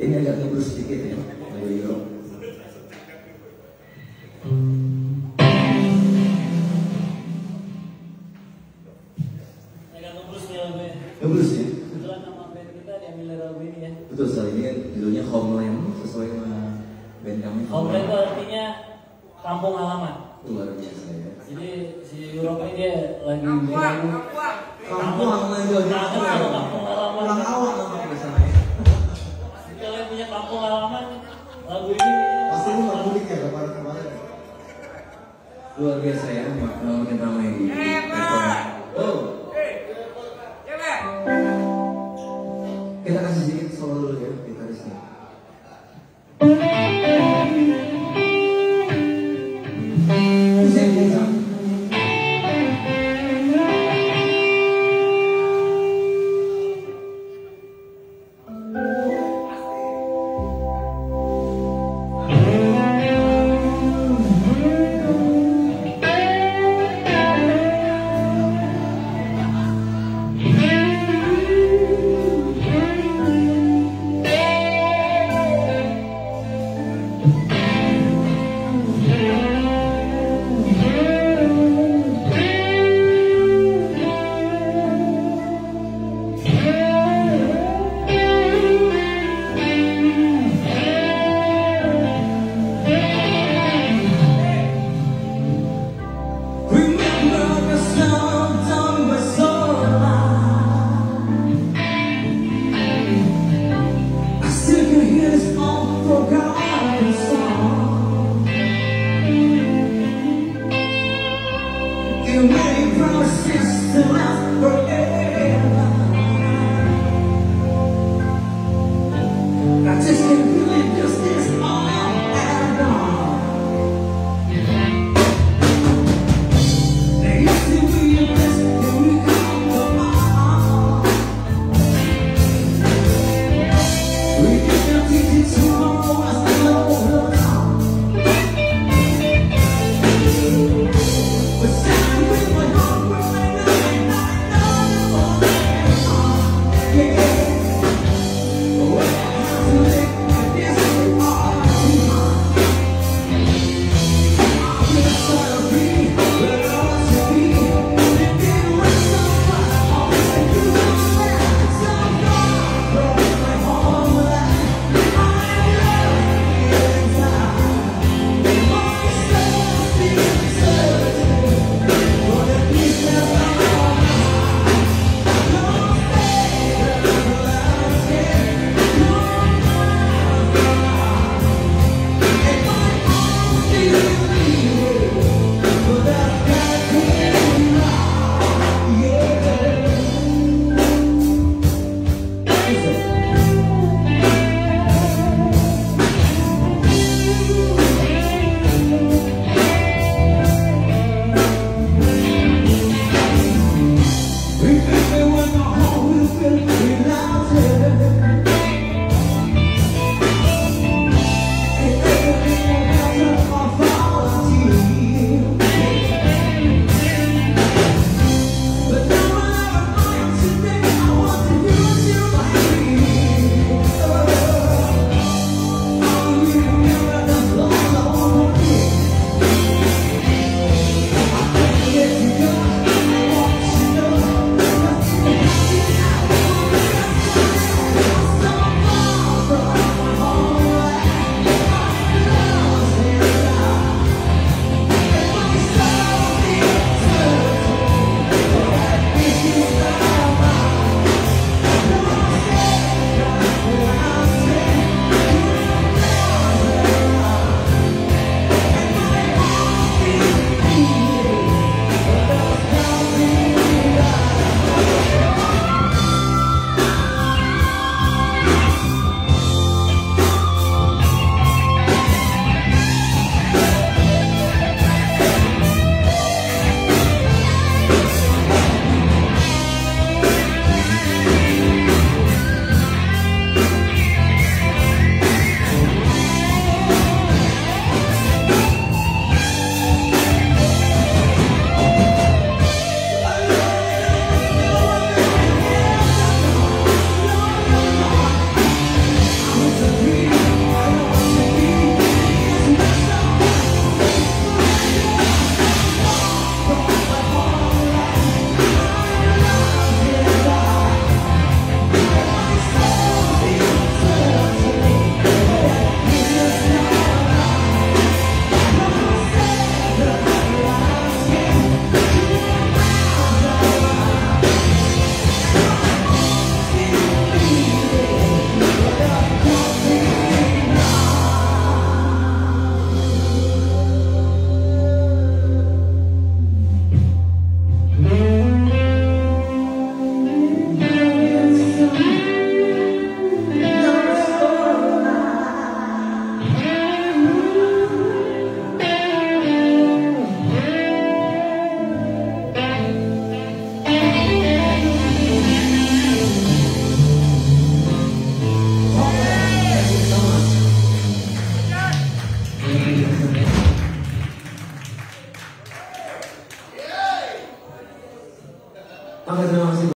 Ini agak ngeblus sedikit ya, nih lagu ya. Kebetulan nama band kita diambil dari lagu ini ya. Betul sekali, ini kan judulnya Homeland sesuai sama band kami. Homeland itu artinya kampung halaman. Luar biasa ya. Jadi si Eropa ini dia lagi bikin lagu Kampung halaman itu. Kampung kampung halaman. Luar biasa ya, makin ramai di restoran. Oh,